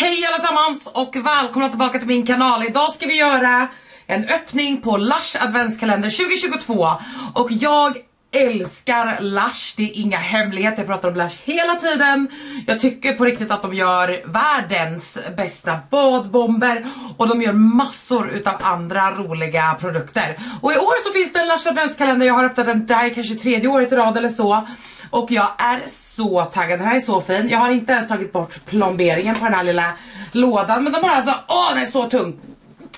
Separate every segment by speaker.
Speaker 1: Hej allesammans och välkomna tillbaka till min kanal. Idag ska vi göra en öppning på Lush adventskalender 2022 och jag älskar Lush, det är inga hemligheter, jag pratar om Lush hela tiden. Jag tycker på riktigt att de gör världens bästa badbomber och de gör massor utav andra roliga produkter. Och i år så finns det en Lush adventskalender, jag har öppnat den, där kanske tredje året i rad eller så. Och jag är så taggad, den här är så fin. Jag har inte ens tagit bort plomberingen på den här lilla lådan men de har alltså, åh den är så tung.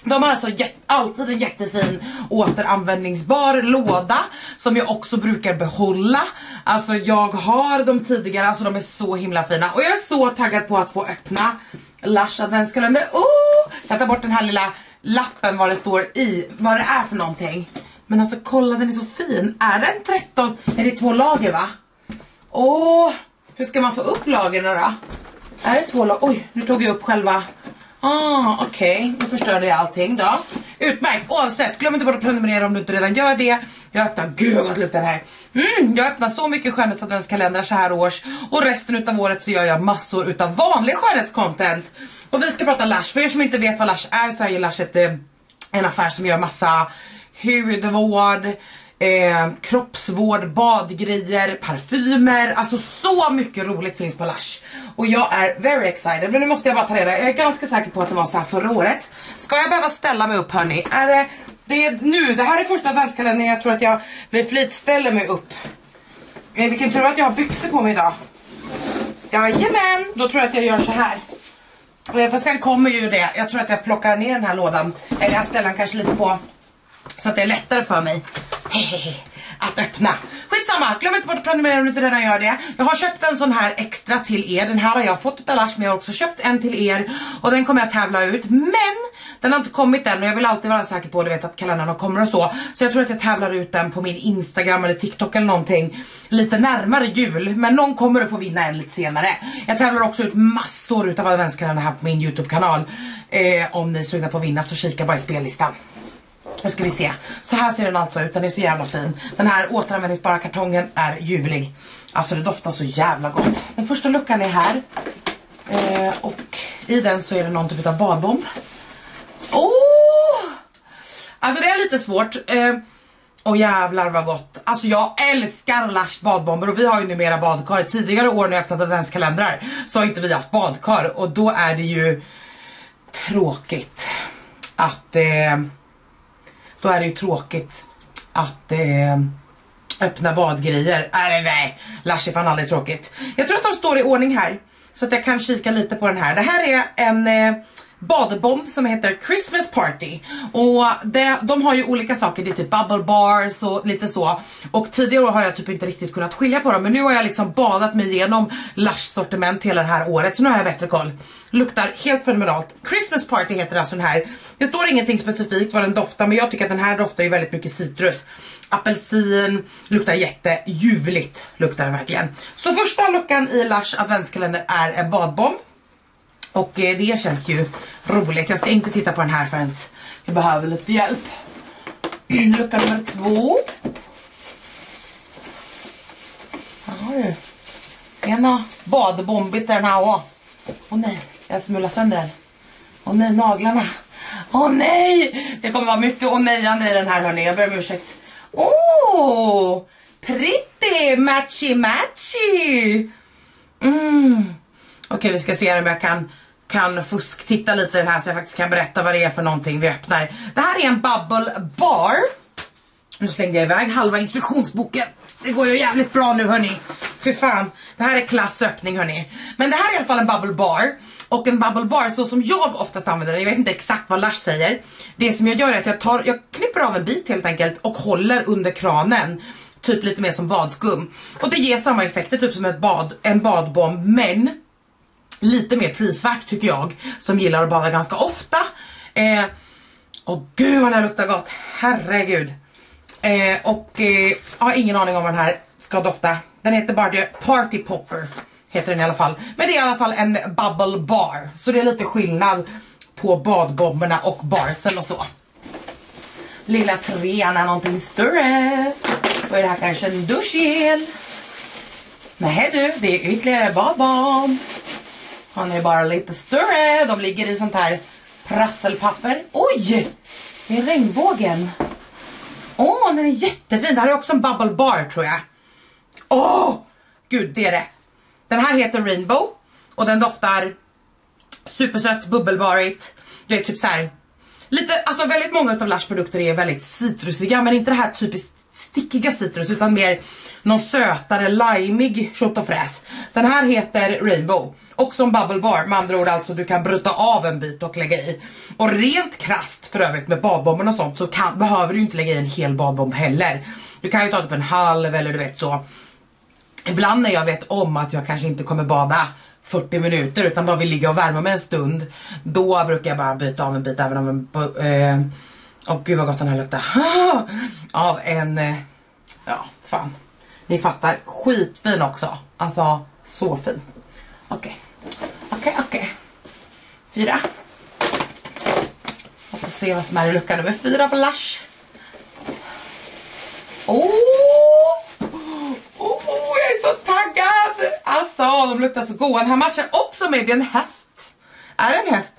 Speaker 1: De har alltså alltid en jättefin återanvändningsbar låda som jag också brukar behålla. Alltså jag har dem tidigare, alltså de är så himla fina. Och jag är så taggad på att få öppna Lush adventskalender. Oh! Jag tar bort den här lilla lappen vad det står i, vad det är för någonting. Men alltså kolla den är så fin. Är den 13? Är det två lager va? Åh, hur ska man få upp lagren då? Är det två lager? Oj, nu tog jag upp själva Ah, okej. Okay. Nu förstörde jag allting då. Utmärkt. Oavsett, glöm inte bort att prenumerera om du inte redan gör det. Jag öppnar, gud vad luktar här. Mm, jag öppnar så mycket skönhetsadventskalendrar så här års. Och resten utav året så gör jag massor utav vanlig skönhetscontent. Och vi ska prata Lash. För er som inte vet vad Lash är så är ju lash ett, eh, en affär som gör massa hudvård, eh, kroppsvård, badgrejer, parfymer, alltså så mycket roligt finns på Lush. Och jag är very excited, men nu måste jag bara ta reda, jag är ganska säker på att det var så här förra året. Ska jag behöva ställa mig upp hörni? Är det, det är nu, det här är första adventskalendern jag tror att jag med flit ställer mig upp. Eh, vilken tur att jag har byxor på mig idag. Jajamän, då tror jag att jag gör så här. Eh, för sen kommer ju det, jag tror att jag plockar ner den här lådan, eller jag ställer den kanske lite på så att det är lättare för mig att öppna. Skitsamma, glöm inte bort att prenumerera om du inte redan gör det. Jag har köpt en sån här extra till er. Den här har jag fått utav Lars men jag har också köpt en till er. Och den kommer jag tävla ut. Men den har inte kommit än och jag vill alltid vara säker på du vet, att kalendrarna kommer och så. Så jag tror att jag tävlar ut den på min Instagram eller TikTok eller någonting. Lite närmare jul. Men någon kommer att få vinna en lite senare. Jag tävlar också ut massor utav adventskalendrar här på min Youtube-kanal. Eh, om ni är sugna på att vinna så kika bara i spellistan. Nu ska vi se. Så här ser den alltså ut, den är så jävla fin. Den här återanvändningsbara kartongen är ljuvlig. Alltså det doftar så jävla gott. Den första luckan är här. Eh, och i den så är det någon typ av badbomb. Oh! Alltså det är lite svårt. Eh, och jävlar vad gott. Alltså jag älskar Lars badbomber och vi har ju numera badkar. Tidigare år när jag öppnat adventskalendrar så har inte vi haft badkar och då är det ju tråkigt att eh, då är det ju tråkigt att eh, öppna badgrejer. Äh, nej, nej, Lush är fan aldrig tråkigt. Jag tror att de står i ordning här så att jag kan kika lite på den här. Det här är en eh, badbomb som heter Christmas Party och det, de har ju olika saker, det är typ bubble bars och lite så och tidigare år har jag typ inte riktigt kunnat skilja på dem men nu har jag liksom badat mig igenom Lush sortiment hela det här året så nu har jag bättre koll. Luktar helt fenomenalt. Christmas Party heter alltså den här. Det står ingenting specifikt vad den doftar men jag tycker att den här doftar ju väldigt mycket citrus. Apelsin, luktar jätteljuvligt luktar den verkligen. Så första luckan i Lush adventskalender är en badbomb. Och eh, det känns ju roligt. Jag ska inte titta på den här förrän jag behöver lite hjälp. Lucka nummer två. Här har du. En badbombigt den här Åh nej, jag smular sönder den. Åh nej, naglarna. Åh nej! Det kommer vara mycket åh oh, i den här hörni. Jag ber om ursäkt. Åh! Pretty matchy matchy! Mm. Okej, okay, vi ska se om jag kan kan fusktitta lite i den här så jag faktiskt kan berätta vad det är för någonting vi öppnar. Det här är en bubble bar. Nu slängde jag iväg halva instruktionsboken. Det går ju jävligt bra nu hörni. För fan, det här är klassöppning hörni. Men det här är i alla fall en bubble bar. Och en bubble bar så som jag oftast använder den, jag vet inte exakt vad Lars säger. Det som jag gör är att jag tar, jag knipper av en bit helt enkelt och håller under kranen. Typ lite mer som badskum. Och det ger samma effekter typ som ett bad, en badbomb men lite mer prisvärt tycker jag som gillar att bada ganska ofta. Eh, och gud vad den här luktar gott, herregud. Eh, och eh, jag har ingen aning om vad den här ska dofta. Den heter bara Party Popper, heter den i alla fall. Men det är i alla fall en bubble bar, så det är lite skillnad på badbomberna och barsen och så. Lilla trean är någonting större. Och är det här kanske en duschgel? Nej du, det är ytterligare badbomb. Han är bara lite större. De ligger i sånt här prasselpapper. Oj! Det är regnbågen. Åh, den är jättefin. Det här är också en bubble bar tror jag. Åh! Gud, det är det. Den här heter Rainbow och den doftar supersött, bubbelbarigt. Det är typ så här. Lite, alltså väldigt många av Lush produkter är väldigt citrusiga men inte det här typiskt stickiga citrus utan mer någon sötare, limig fräs. Den här heter Rainbow. Också en bubble bar, med andra ord alltså du kan bryta av en bit och lägga i. Och rent krast för övrigt med badbomben och sånt så kan, behöver du inte lägga i en hel badbomb heller. Du kan ju ta typ en halv eller du vet så. Ibland när jag vet om att jag kanske inte kommer bada 40 minuter utan bara vill ligga och värma mig en stund. Då brukar jag bara byta av en bit även om en... Eh, Åh gud vad gott den här luktar. av en... Eh, ja, fan. Ni fattar. Skitfin också. Alltså, så fin. Okej. Okay. Okej, okay, okej. Okay. Fyra. får se vad som är i lucka nummer fyra på Lush. Åh! Oh! oh, jag är så taggad! Alltså, de luktar så goda. Den här matchar också med, det är en häst. Är det en häst?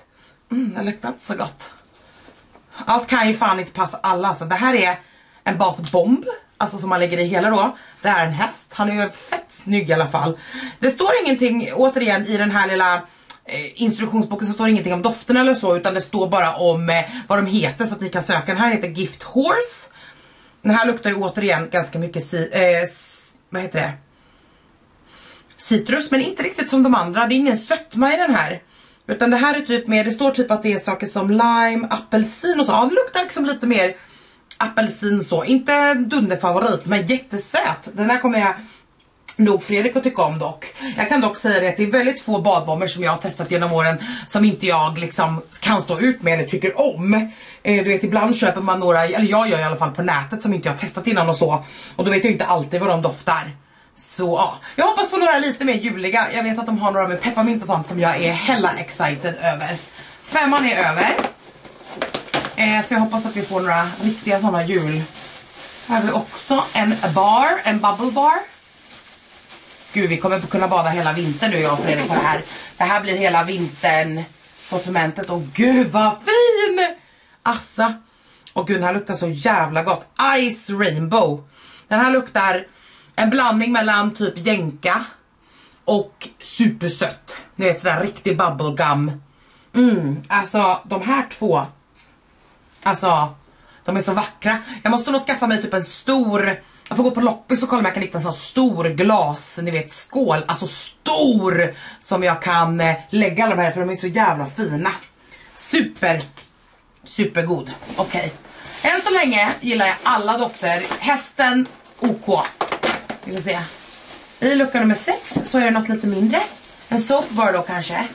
Speaker 1: Mm, den luktar inte så gott. Allt kan ju fan inte passa alla. så det här är en basbomb. Alltså som man lägger i hela då. Det här är en häst. Han är ju fett snygg i alla fall. Det står ingenting, återigen i den här lilla eh, instruktionsboken så står ingenting om doften eller så utan det står bara om eh, vad de heter så att ni kan söka. Den här heter Gift Horse. Den här luktar ju återigen ganska mycket si eh, vad heter det? Citrus men inte riktigt som de andra. Det är ingen sötma i den här. Utan det här är typ mer, det står typ att det är saker som lime, apelsin och så. Ja, det luktar liksom lite mer apelsin så. Inte dunderfavorit men jättesöt. Den här kommer jag nog Fredrik att tycka om dock. Jag kan dock säga det att det är väldigt få badbomber som jag har testat genom åren som inte jag liksom kan stå ut med eller tycker om. Eh, du vet ibland köper man några, eller jag gör i alla fall på nätet som inte jag har testat innan och så. Och då vet jag inte alltid vad de doftar. Så ja, jag hoppas på några lite mer juliga. Jag vet att de har några med pepparmint och sånt som jag är hella excited över. Femman är över. Eh, så jag hoppas att vi får några riktiga sådana jul. Här har vi också en bar, en bubble bar. Gud vi kommer kunna bada hela vintern nu jag och Fredrik på det här. Det här blir hela vintern sortimentet och gud vad fin! Assa. Och gud den här luktar så jävla gott. Ice Rainbow. Den här luktar en blandning mellan typ jänka och supersött. Ni vet sådär riktig bubblegum. Mm, alltså de här två. Alltså, de är så vackra. Jag måste nog skaffa mig typ en stor, jag får gå på loppis och kolla om jag kan hitta en sån stor glas, ni vet skål, alltså stor som jag kan eh, lägga alla de här för de är så jävla fina. Super, supergod. Okej. Okay. Än så länge gillar jag alla dofter. Hästen, OK. Vi får se. I lucka nummer 6 så är det något lite mindre. En soapbar då kanske.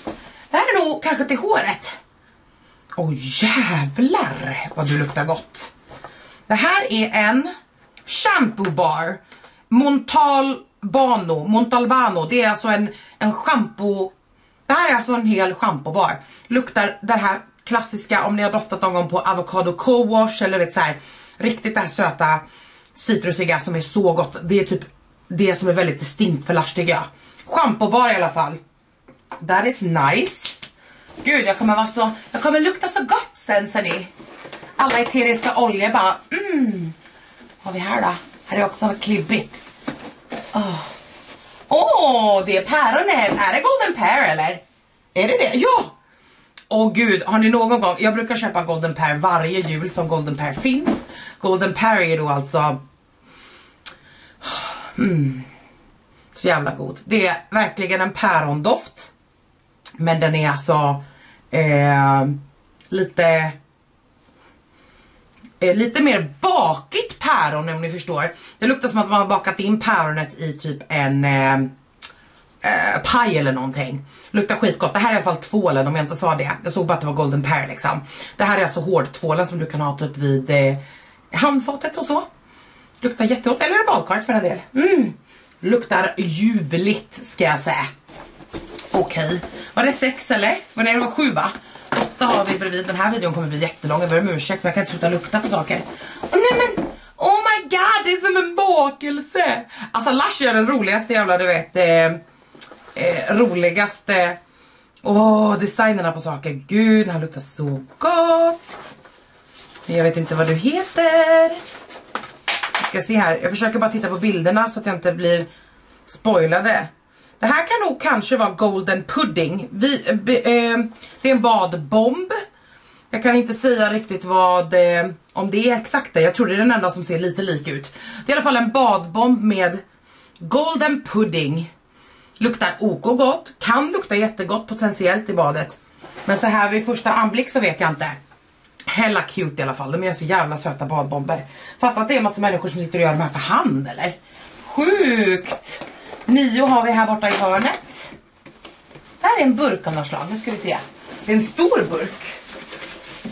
Speaker 1: Det här är nog kanske till håret. Åh oh, jävlar vad du luktar gott. Det här är en shampoo bar. Montalbano, Montalbano. Det är alltså en, en shampoo. Det här är alltså en hel shampoobar. Luktar det här klassiska om ni har doftat någon gång på avocado co-wash eller vet så här riktigt det här söta citrusiga som är så gott. Det är typ det som är väldigt distinkt för Lush tycker jag. Schampobar i alla fall. That is nice. Gud jag kommer vara så, jag kommer lukta så gott sen ser ni. Alla eteriska oljor bara mm. Vad har vi här då? Här är också något klibbigt. Åh, oh. oh, det är päronet! Är det golden pear eller? Är det det? Ja! Åh oh, gud, har ni någon gång, jag brukar köpa golden pear varje jul som golden pear finns. Golden pear är då alltså Mm. Så jävla god. Det är verkligen en pärondoft. Men den är alltså eh, lite eh, lite mer bakigt päron om ni förstår. Det luktar som att man har bakat in päronet i typ en eh, eh, paj eller någonting. Luktar skitgott. Det här är i alla fall tvålen om jag inte sa det. Jag såg bara att det var golden pear liksom. Det här är alltså hårdtvålen som du kan ha typ vid eh, handfatet och så. Luktar jättegott, eller badkart för en del. Mm. Luktar ljuvligt ska jag säga. Okej, okay. var det sex eller? Var det, det var sju va? Åtta har vi bredvid. Den här videon kommer bli jättelång, jag ber om ursäkt men jag kan inte sluta lukta på saker. Oh, nej men, oh my god det är som en bakelse. Alltså Lush gör den roligaste jävla du vet, eh, eh, roligaste Åh, designerna på saker. Gud, den här luktar så gott. Jag vet inte vad du heter. Jag ska se här. Jag försöker bara titta på bilderna så att jag inte blir spoilade. Det här kan nog kanske vara golden pudding. Vi, eh, be, eh, det är en badbomb. Jag kan inte säga riktigt vad, eh, om det är exakt det. Jag tror det är den enda som ser lite lik ut. Det är i alla fall en badbomb med golden pudding. Luktar OK gott, kan lukta jättegott potentiellt i badet. Men så här vid första anblick så vet jag inte. Hella cute i alla fall, de är så jävla söta badbomber. Fattar att det är en massa människor som sitter och gör de här för hand eller? Sjukt! Nio har vi här borta i hörnet. Det här är en burk av något slag, nu ska vi se. Det är en stor burk.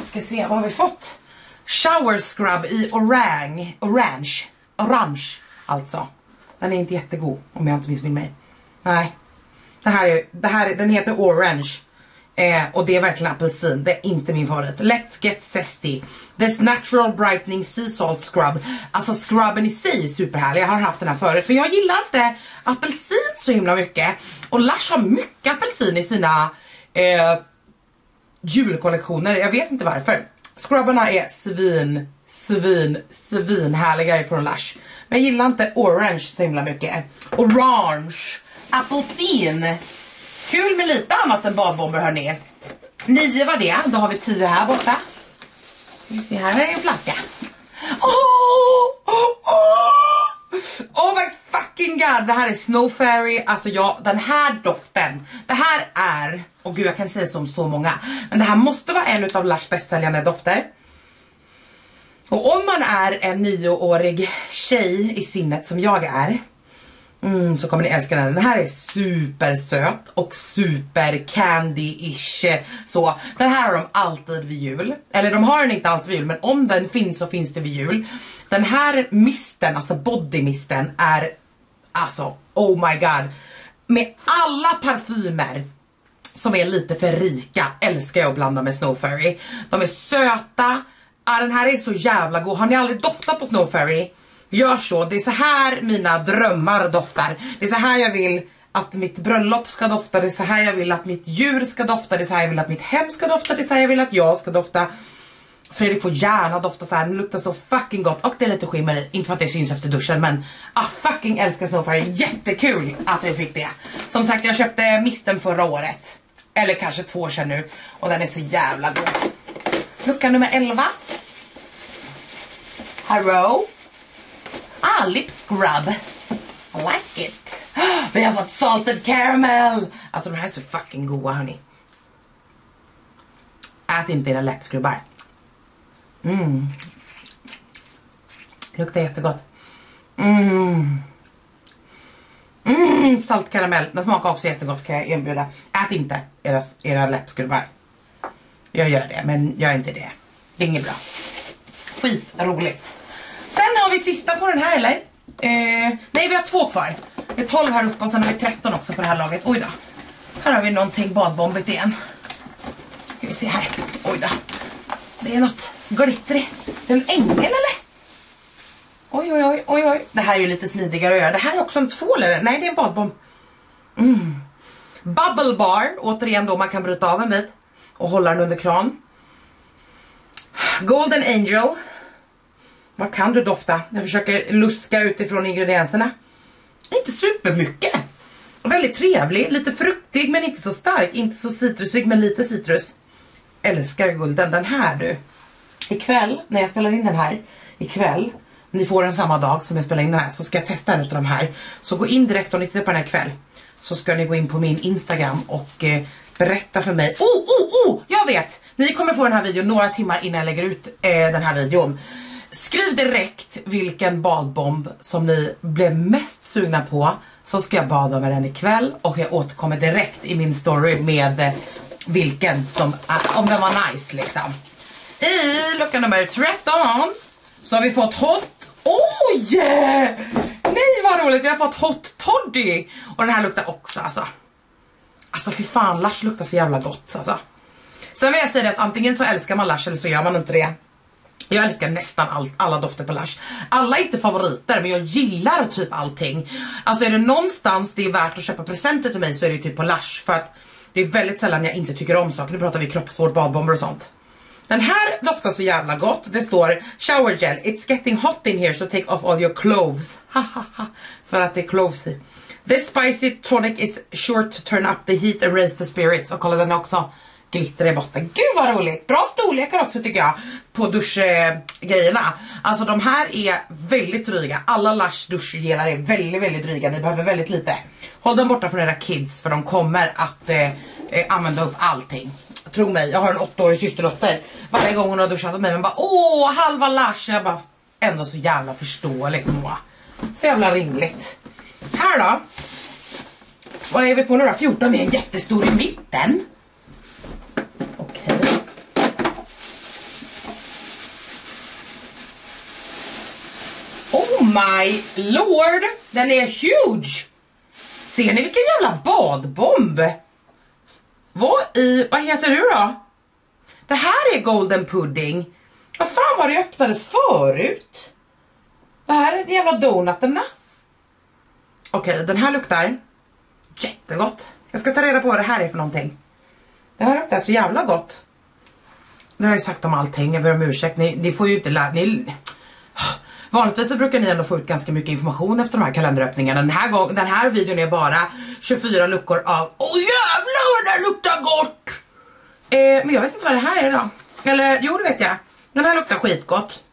Speaker 1: Ska se, vad har vi fått? Shower scrub i orang, orange, orange alltså. Den är inte jättegod om jag inte missminner mig. Nej. Det här är, det här är, den heter orange. Eh, och det är verkligen apelsin, det är inte min favorit. Let's get zesty. This natural brightening sea salt scrub. Alltså scrubben i sig är superhärlig, jag har haft den här förut. Men jag gillar inte apelsin så himla mycket. Och Lush har mycket apelsin i sina eh, julkollektioner, jag vet inte varför. Scrubbarna är svin, svin, svin härliga ifrån Lush. Men jag gillar inte orange så himla mycket. Orange, apelsin. Kul med lite annat än badbomber hörni. Nio var det, då har vi tio här borta. Vi ser, här, här är en flaska. Oh, oh, oh. oh my fucking god, det här är Snow Fairy, alltså ja, den här doften, det här är, och gud jag kan säga som så många, men det här måste vara en av Lars bästsäljande dofter. Och om man är en nioårig tjej i sinnet som jag är, Mm, så kommer ni älska den. Den här är supersöt och super candy-ish. Så den här har de alltid vid jul. Eller de har den inte alltid vid jul men om den finns så finns det vid jul. Den här misten, alltså bodymisten är alltså oh my god. Med alla parfymer som är lite för rika älskar jag att blanda med Snow Fairy. De är söta. Ah, den här är så jävla god. Har ni aldrig doftat på Snow Fairy? Gör så, det är så här mina drömmar doftar. Det är så här jag vill att mitt bröllop ska dofta, det är så här jag vill att mitt djur ska dofta, det är så här jag vill att mitt hem ska dofta, det är så här jag vill att jag ska dofta. Fredrik får gärna dofta så här, den luktar så fucking gott och det är lite skimmer i, inte för att det syns efter duschen men ah fucking älskar Snowfire, jättekul att vi fick det. Som sagt jag köpte misten förra året, eller kanske två år sedan nu och den är så jävla god. Lucka nummer 11. Hello. Ah, lip scrub. I like it. Vi har fått salted caramel. Alltså de här är så fucking goda hörni. Ät inte era läppskrubbar. Mm. Luktar jättegott. Mm. Mm, salt karamell. Den smakar också jättegott kan jag erbjuda. Ät inte era, era läppskrubbar. Jag gör det, men gör inte det. Det är inget bra. Skitroligt. Sen har vi sista på den här eller? Eh, nej vi har två kvar. Det är 12 här uppe och sen har vi 13 också på det här laget. Oj då. Här har vi någonting badbombigt igen. Ska vi se här. Oj då. Det är något glittrigt. Det är en ängel eller? Oj oj oj oj oj. Det här är ju lite smidigare att göra. Det här är också en tvål eller? Nej det är en badbomb. Mm. Bubble bar. Återigen då man kan bryta av en bit. Och hålla den under kran. Golden Angel. Vad kan du dofta? Jag försöker luska utifrån ingredienserna. Inte supermycket. Väldigt trevlig, lite fruktig men inte så stark. Inte så citrusig men lite citrus. Älskar gulden. Den här du. Ikväll när jag spelar in den här. Ikväll. Ni får den samma dag som jag spelar in den här. Så ska jag testa en av de här. Så gå in direkt om ni tittar på den här ikväll. Så ska ni gå in på min Instagram och eh, berätta för mig. Oh, oh, oh! Jag vet! Ni kommer få den här videon några timmar innan jag lägger ut eh, den här videon. Skriv direkt vilken badbomb som ni blev mest sugna på så ska jag bada med den ikväll och jag återkommer direkt i min story med eh, vilken som, om den var nice liksom. I lucka nummer 13 så har vi fått Hot, oh oj! Nej vad roligt, vi har fått Hot Toddy och den här luktar också alltså. Alltså fy fan, Lush luktar så jävla gott alltså. Sen vill jag säga att antingen så älskar man Lush eller så gör man inte det. Jag älskar nästan all, alla dofter på Lush. Alla är inte favoriter men jag gillar typ allting. Alltså är det någonstans det är värt att köpa presenter till mig så är det typ på Lush för att Det är väldigt sällan jag inte tycker om saker, nu pratar vi kroppsvård, badbomber och sånt. Den här doftar så jävla gott. Det står shower gel, it's getting hot in here so take off all your cloves. För att det är cloves i. This spicy tonic is sure to turn up the heat and raise the spirits. Och kolla den också glitter i botten. Gud vad roligt! Bra storlekar också tycker jag på duschgrejerna. Alltså de här är väldigt dryga. Alla Lush duschgelar är väldigt väldigt dryga. Ni behöver väldigt lite. Håll dem borta från era kids för de kommer att eh, eh använda upp allting. Tro mig, jag har en åttaårig systerdotter. Varje gång hon har duschat med mig, men bara åh halva Lush. Jag bara ändå så jävla förståeligt Moa. Så jävla rimligt. Här då. Vad är vi på nu då? 14 är en jättestor i mitten. Okej. Okay. Oh my lord! Den är huge! Ser ni vilken jävla badbomb? Vad i, vad heter du då? Det här är golden pudding. Vad fan var det jag öppnade förut? Det här är de jävla donuterna. Okej, okay, den här luktar jättegott. Jag ska ta reda på vad det här är för någonting. Det här luktar så jävla gott. Det har jag ju sagt om allting, jag ber om ursäkt. Ni, ni får ju inte lära... Ni, Vanligtvis så brukar ni ändå få ut ganska mycket information efter de här kalenderöppningarna. Den här, gång, den här videon är bara 24 luckor av Åh jävlar vad den här luktar gott! Eh, men jag vet inte vad det här är då. Eller jo det vet jag. Den här luktar skitgott.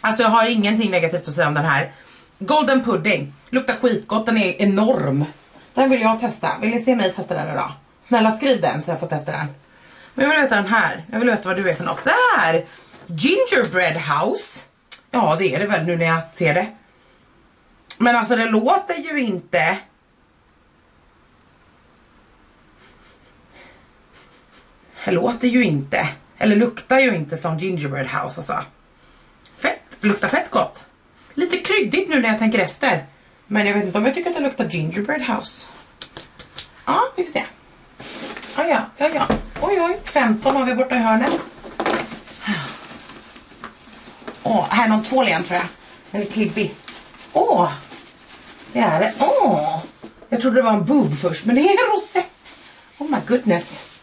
Speaker 1: Alltså jag har ingenting negativt att säga om den här. Golden pudding. Luktar skitgott, den är enorm. Den vill jag testa. Vill ni se mig testa den idag? Snälla skriv den så jag får testa den. Men jag vill veta den här. Jag vill veta vad du är för något. Det här! Gingerbread house. Ja det är det väl nu när jag ser det. Men alltså det låter ju inte... Det låter ju inte, eller luktar ju inte som gingerbread house alltså. Fett, luktar fett gott. Lite kryddigt nu när jag tänker efter. Men jag vet inte om jag tycker att det luktar gingerbread house. Ja, vi får se. Ja, ja, ja, ja. Oj, oj, 15 har vi borta i hörnet. Åh, här är någon tvål igen tror jag. Den är klibbig. Åh, det är det. Åh, jag trodde det var en boob först, men det är en rosett. Oh my goodness.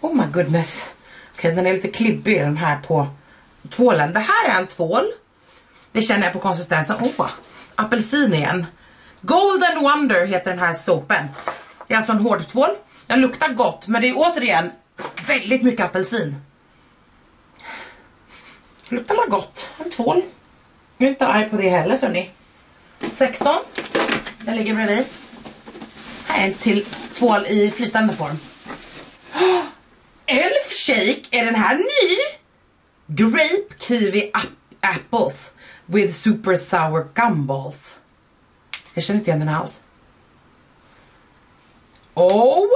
Speaker 1: Oh my goodness. Okej, okay, den är lite klibbig den här på tvålen. Det här är en tvål. Det känner jag på konsistensen. Åh, apelsin igen. Golden Wonder heter den här såpen. Det är alltså en hård tvål. Den luktar gott, men det är återigen väldigt mycket apelsin. Luktar man gott. En tvål. Jag är inte arg på det heller, så ni. 16. Den ligger bredvid. Här är en till tvål i flytande form. Elf Shake, är den här ny? Grape Kiwi Apples with super sour gumballs. Jag känner inte igen den alls. Oh,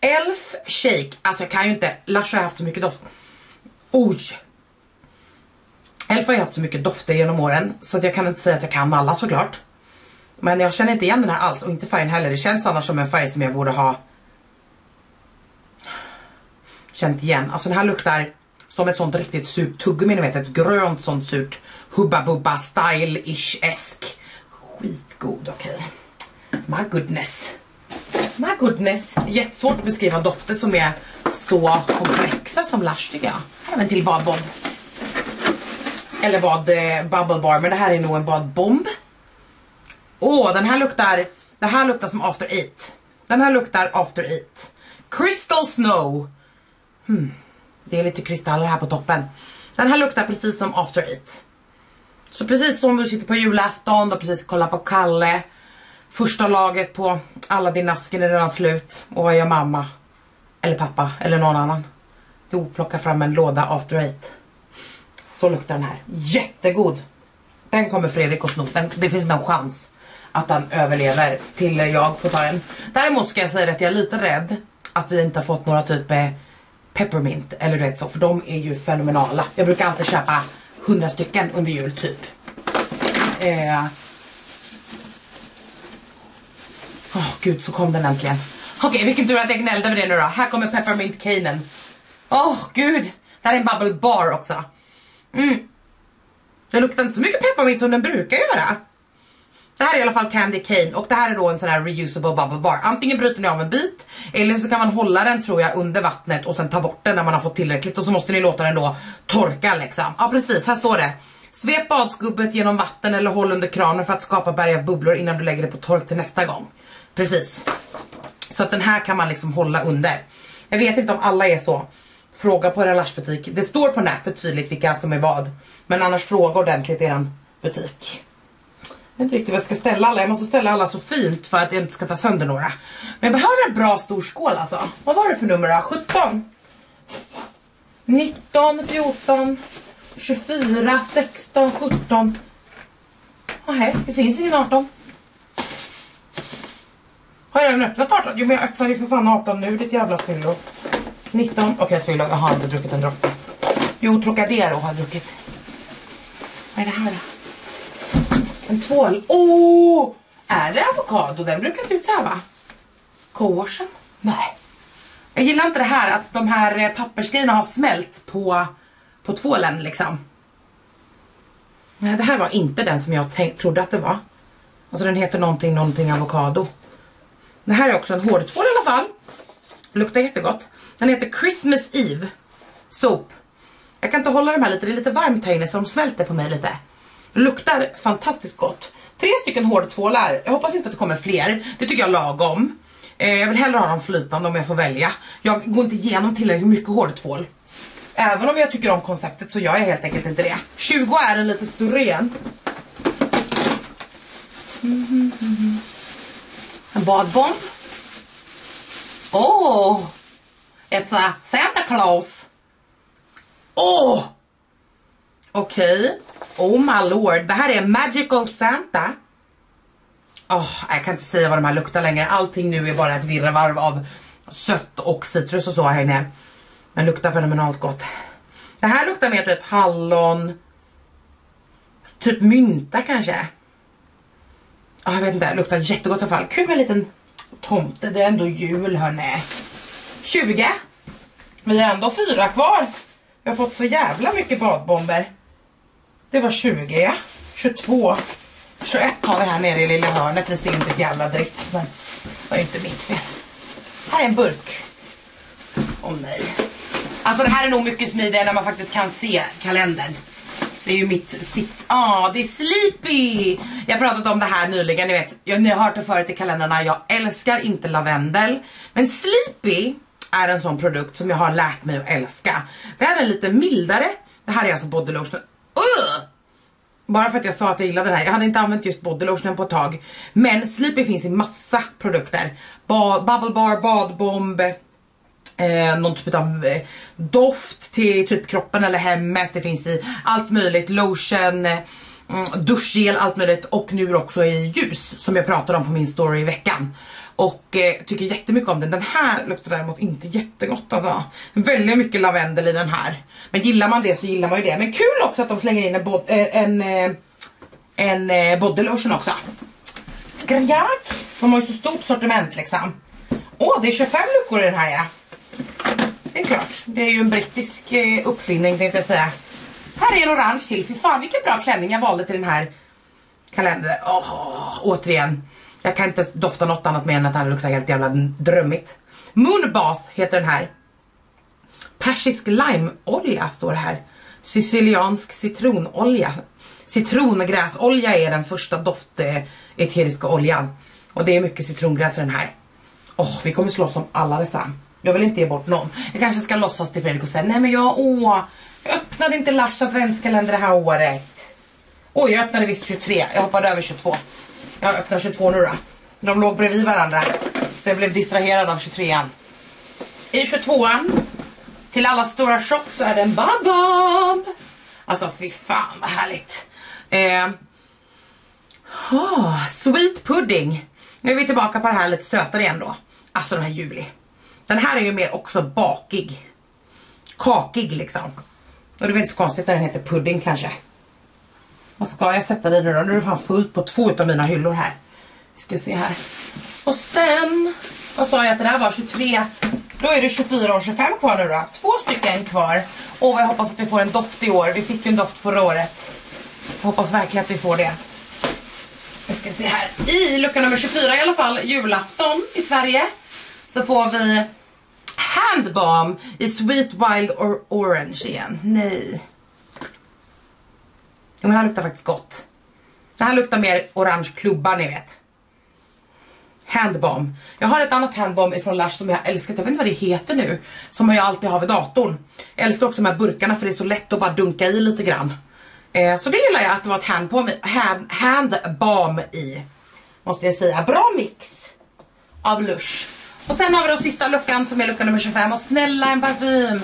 Speaker 1: Elf Shake. Alltså jag kan ju inte, Lush har haft så mycket doft. Oj. Elf har ju haft så mycket dofter genom åren så att jag kan inte säga att jag kan alla såklart. Men jag känner inte igen den här alls och inte färgen heller. Det känns annars som en färg som jag borde ha känt igen. Alltså den här luktar som ett sånt riktigt surt tuggummi, ni vet ett grönt sånt surt Hubba Bubba style-ish-esk. Skitgod, okej. Okay. My goodness. My goodness. Jättesvårt att beskriva dofter som är så komplexa som Lush tycker jag. Här har vi en till badboll. Eller bad eh, bubble bar, men det här är nog en badbomb. Åh, oh, den här luktar, det här luktar som after eight. Den här luktar after eight. Crystal snow. Hmm. Det är lite kristaller här på toppen. Den här luktar precis som after eight. Så precis som du sitter på julafton och precis kollar på Kalle. Första laget på alla din asken är redan slut. Och vad gör mamma? Eller pappa? Eller någon annan? Jo, plockar fram en låda after eight. Så luktar den här. Jättegod! Den kommer Fredrik och sno. Det finns någon chans att han överlever till jag får ta den. Däremot ska jag säga att jag är lite rädd att vi inte har fått några typ eh, peppermint eller du vet så. För de är ju fenomenala. Jag brukar alltid köpa 100 stycken under jul typ. Eh. Oh, gud så kom den äntligen. Okej okay, vilken tur att jag gnällde med det nu då. Här kommer peppermint canen. Åh oh, gud. Det här är en bubble bar också. Mm. Den luktar inte så mycket pepparmint som den brukar göra. Det här är i alla fall Candy Cane och det här är då en sån här reusable bubble bar. Antingen bryter ni av en bit eller så kan man hålla den tror jag under vattnet och sen ta bort den när man har fått tillräckligt och så måste ni låta den då torka liksom. Ja precis, här står det. Svep badskubbet genom vatten eller håll under kranen för att skapa berg av bubblor innan du lägger det på tork till nästa gång. Precis. Så att den här kan man liksom hålla under. Jag vet inte om alla är så. Fråga på er butik. Det står på nätet tydligt vilka som är vad. Men annars fråga ordentligt i er butik. Jag vet inte riktigt vad jag ska ställa alla. Jag måste ställa alla så fint för att jag inte ska ta sönder några. Men jag behöver en bra stor skål alltså. Vad var det för nummer då? 17? 19, 14, 24, 16, 17. Nej, det finns ingen 18. Har jag redan öppnat 18? Jo men jag öppnade ju för fan 18 nu ditt jävla fyllo. 19, okej okay, fyllo, jag har inte druckit en droppe. Jo Trocadero har jag druckit. Vad är det här då? En tvål. Åh! Oh! Är det avokado? Den brukar se ut så här va? Co-washen? Nej. Jag gillar inte det här att de här eh, pappersgrejerna har smält på, på tvålen liksom. Nej det här var inte den som jag trodde att det var. Alltså den heter någonting, någonting avokado. Det här är också en hårdtvål i alla fall. Luktar jättegott. Den heter Christmas Eve Soap. Jag kan inte hålla de här lite, det är lite varmt här inne så de svälter på mig lite. Luktar fantastiskt gott. Tre stycken hårdtvålar, jag hoppas inte att det kommer fler. Det tycker jag lagom. Eh, jag vill hellre ha dem flytande om jag får välja. Jag går inte igenom tillräckligt mycket hårdtvål. Även om jag tycker om konceptet så gör jag helt enkelt inte det. 20 är en lite större igen. Mm -hmm, mm En mm-hmm, mm-hmm. badbomb. Oh, it's a Santa Claus. Oh. Okej. Okay. Oh my lord. Det här är Magical Santa. Oh, jag kan inte säga vad de här luktar längre. Allting nu är bara ett virrvarr av sött och citrus och så här inne. Men luktar fenomenalt gott. Det här luktar mer typ hallon. Typ mynta kanske. Oh, jag vet inte, luktar jättegott i alla fall. Kul med en liten tomte, det är ändå jul hörni. 20. Vi är ändå fyra kvar. Vi har fått så jävla mycket badbomber. Det var 20 ja. 22. 21 har vi här nere i lilla hörnet. Ni ser inte ett jävla dritt. Men det var inte mitt fel. Här är en burk. Åh oh, nej. Alltså det här är nog mycket smidigare när man faktiskt kan se kalendern. Det är ju mitt sitt... Ja, ah, det är Sleepy! Jag har pratat om det här nyligen, ni vet. Jag, ni har hört det förut i kalendrarna. Jag älskar inte lavendel. Men Sleepy är en sån produkt som jag har lärt mig att älska. Det här är lite mildare. Det här är alltså body lotion. Uh! Bara för att jag sa att jag gillade den här. Jag hade inte använt just body lotionen på ett tag. Men Sleepy finns i massa produkter. Ba bubble bar, badbomb, eh, någon typ av eh, doft till typ kroppen eller hemmet. Det finns i allt möjligt, lotion, eh, mm, duschgel, allt möjligt och nu också i ljus som jag pratade om på min story i veckan. Och eh, tycker jättemycket om den. Den här luktar däremot inte jättegott alltså. Väldigt mycket lavendel i den här. Men gillar man det så gillar man ju det. Men kul också att de slänger in en, bod eh, en, eh, en, en body lotion också. Grajak! De har ju så stort sortiment liksom. Åh, oh, det är 25 luckor i den här ja. Det är klart. Det är ju en brittisk eh, uppfinning tänkte jag säga. Här är en orange till. Fy fan vilken bra klänning jag valde till den här kalendern. Åh, återigen. Jag kan inte dofta något annat mer än att den luktar helt jävla drömmigt. Moonbath heter den här. Persisk limeolja står det här. Siciliansk citronolja. Citrongräsolja är den första dofteteriska eh, oljan. Och det är mycket citrongräs i den här. Åh, oh, vi kommer slåss om alla dessa. Jag vill inte ge bort någon. Jag kanske ska låtsas till Fredrik och säga, nej men jag, åh, jag öppnade inte Lars adventskalender det här året. Oj, jag öppnade visst 23. Jag hoppade över 22. Jag öppnar 22 nu då. De låg bredvid varandra. Så jag blev distraherad av 23an. I 22an, till alla stora chock så är det en babab. Alltså fy fan vad härligt. Eh, oh, sweet pudding. Nu är vi tillbaka på det här lite sötare igen då. Alltså den här juli. Den här är ju mer också bakig. Kakig liksom. Och det är väl inte så konstigt när den heter pudding kanske. Vad ska jag sätta i nu då? Nu är det fan fullt på två av mina hyllor här. Vi ska se här. Och sen, vad sa jag att det där var? 23. Då är det 24 och 25 kvar nu då. Två stycken kvar. Och jag hoppas att vi får en doft i år. Vi fick ju en doft förra året. Jag hoppas verkligen att vi får det. Vi ska se här. I lucka nummer 24 i alla fall, julafton i Sverige, så får vi Handbalm i Sweet Wild or Orange igen. Nej. Den här luktar faktiskt gott. Den här luktar mer orange klubba ni vet. Handbomb. Jag har ett annat handbomb ifrån Lush som jag älskar, jag vet inte vad det heter nu. Som jag alltid har vid datorn. Jag älskar också de här burkarna för det är så lätt att bara dunka i lite grann. Eh, så det gillar jag att det var ett handbalm, hand, handbalm i. Måste jag säga. Bra mix av Lush. Och sen har vi då sista luckan som är lucka nummer 25 och snälla en parfym.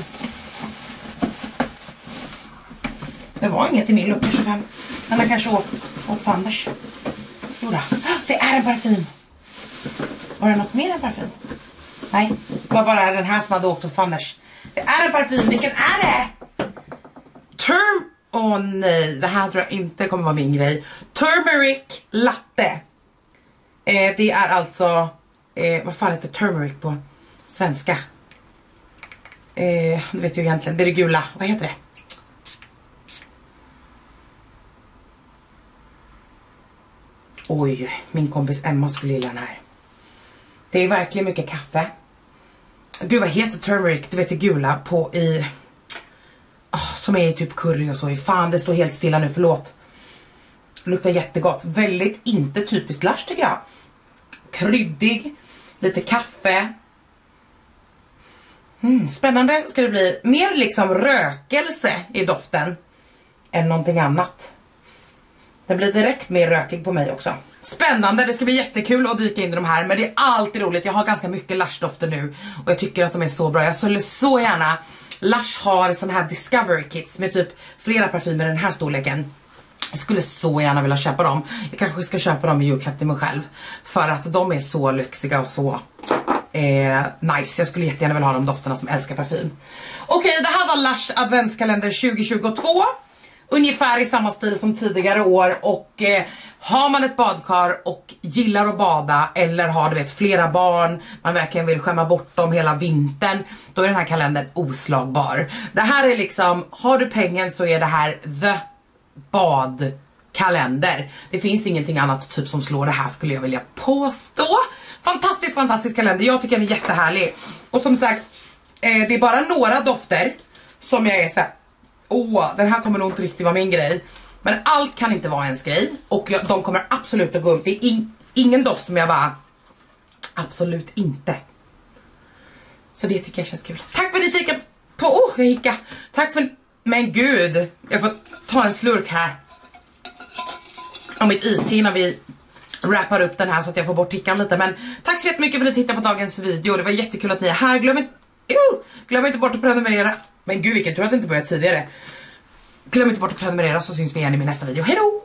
Speaker 1: Det var inget i min lucka 25. Den har kanske åkt åt Fanders. Jodå, det är en parfym. Var det något mer än parfym? Nej, det var bara den här som hade åkt åt Fanders. Det är en parfym, vilken är det? Term... Åh oh, nej, det här tror jag inte kommer vara min grej. Turmeric latte. Eh, det är alltså... Eh, vad fan heter turmeric på svenska? Eh, du vet ju egentligen, det är det gula. Vad heter det? Oj, min kompis Emma skulle gilla den här. Det är verkligen mycket kaffe. Gud vad heter turmeric, du vet det gula på i... Oh, som är i typ curry och så. Fan det står helt stilla nu, förlåt. Luktar jättegott. Väldigt inte typiskt Lush tycker jag. Kryddig, lite kaffe. Mm, spännande ska det bli. Mer liksom rökelse i doften än någonting annat. Den blir direkt mer rökig på mig också. Spännande, det ska bli jättekul att dyka in i de här men det är alltid roligt. Jag har ganska mycket Lush-dofter nu och jag tycker att de är så bra. Jag skulle så gärna, Lush har sån här Discovery Kits med typ flera parfymer i den här storleken. Jag skulle så gärna vilja köpa dem. Jag kanske ska köpa dem i julklapp till mig själv. För att de är så lyxiga och så eh, nice. Jag skulle jättegärna vilja ha de dofterna som älskar parfym. Okej, okay, det här var Lush adventskalender 2022 ungefär i samma stil som tidigare år och eh, har man ett badkar och gillar att bada eller har du vet flera barn, man verkligen vill skämma bort dem hela vintern, då är den här kalendern oslagbar. Det här är liksom, har du pengen så är det här the badkalender. Det finns ingenting annat typ som slår det här skulle jag vilja påstå. Fantastisk, fantastisk kalender. Jag tycker den är jättehärlig. Och som sagt, eh, det är bara några dofter som jag är så här, åh, den här kommer nog inte riktigt vara min grej. Men allt kan inte vara ens grej och jag, de kommer absolut att gå upp. Det är in, ingen doft som jag bara, absolut inte. Så det tycker jag känns kul. Tack för att ni kikade på, oh jag hickade. Tack för, men gud, jag får ta en slurk här. Av mitt it innan vi wrappar upp den här så att jag får bort tickan lite. Men tack så jättemycket för att ni tittade på dagens video. Det var jättekul att ni är här. Glöm inte, uh, glöm inte bort att prenumerera men gud vilken tur att det inte började tidigare. Glöm inte bort att prenumerera så syns vi igen i min nästa video. Hejdå!